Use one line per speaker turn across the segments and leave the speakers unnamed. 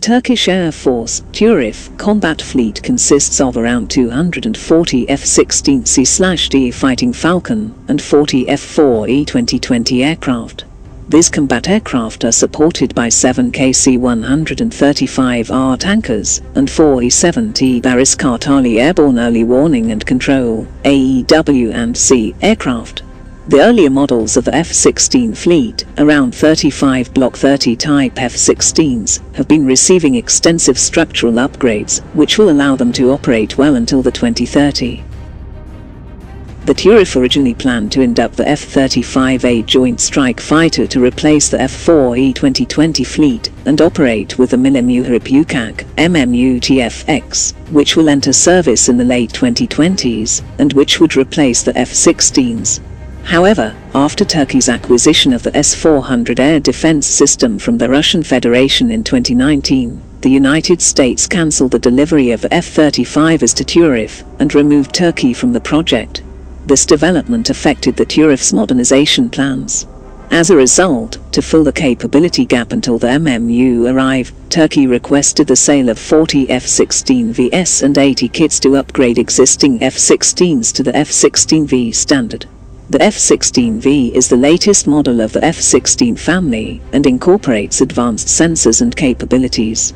The Turkish Air Force, TurAF, combat fleet consists of around 240 F-16C-D Fighting Falcon and 40 F-4E 2020 aircraft. These combat aircraft are supported by 7 KC-135R tankers and 4 E-7T Barış Kartalı Airborne Early Warning and Control AEW and C aircraft. The earlier models of the F-16 fleet, around 35 Block 30 type F-16s, have been receiving extensive structural upgrades, which will allow them to operate well until the 2030. The TurAF originally planned to induct the F-35A Joint Strike Fighter to replace the F-4E 2020 fleet and operate with the Milli Muharip Ucak MMU TFX, which will enter service in the late 2020s and which would replace the F-16s. However, after Turkey's acquisition of the S-400 air defense system from the Russian Federation in 2019, the United States cancelled the delivery of F-35s to TurAF and removed Turkey from the project. This development affected the TurAF's modernization plans. As a result, to fill the capability gap until the MMU arrive, Turkey requested the sale of 40 F-16VS and 80 kits to upgrade existing F-16s to the F-16V standard. The F-16V is the latest model of the F-16 family and incorporates advanced sensors and capabilities.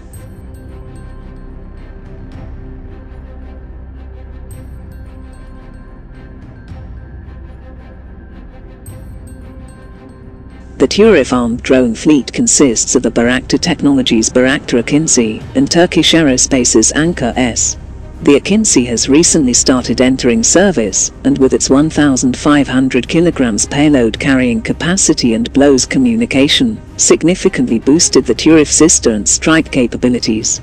The TurAF armed drone fleet consists of the Bayraktar Technologies Bayraktar Akinci and Turkish Aerospace's Anka S. The Akinci has recently started entering service, and with its 1,500 kilograms payload carrying capacity and BLOS communication, significantly boosted the TurAF's ISTAR and strike capabilities.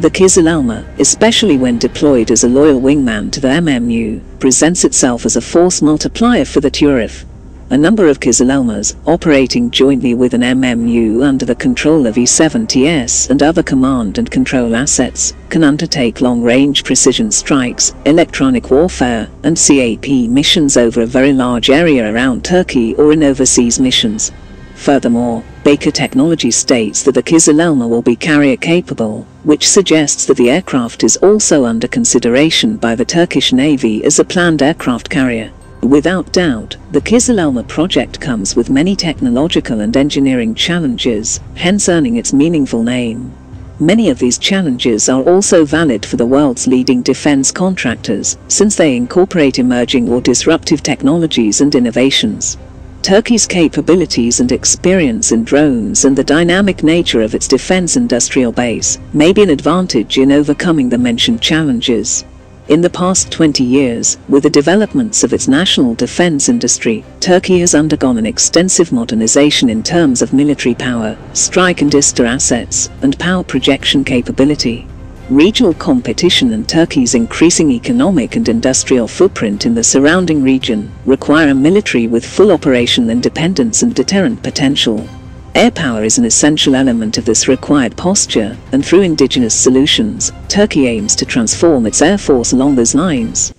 The Kızılelma, especially when deployed as a loyal wingman to the MMU, presents itself as a force multiplier for the TurAF. A number of Kızılelmas, operating jointly with an MMU under the control of E-7Ts and other command and control assets, can undertake long-range precision strikes, electronic warfare, and CAP missions over a very large area around Turkey or in overseas missions. Furthermore, Baykar Technology states that the Kızılelma will be carrier capable, which suggests that the aircraft is also under consideration by the Turkish Navy as a planned aircraft carrier. Without doubt, the Kızılelma project comes with many technological and engineering challenges, hence earning its meaningful name. Many of these challenges are also valid for the world's leading defense contractors, since they incorporate emerging or disruptive technologies and innovations. Turkey's capabilities and experience in drones and the dynamic nature of its defense industrial base may be an advantage in overcoming the mentioned challenges. In the past 20 years, with the developments of its national defense industry, Turkey has undergone an extensive modernization in terms of military power, strike and ISTAR assets, and power projection capability. Regional competition and Turkey's increasing economic and industrial footprint in the surrounding region require a military with full operational independence and deterrent potential. Air power is an essential element of this required posture, and through indigenous solutions, Turkey aims to transform its air force along those lines.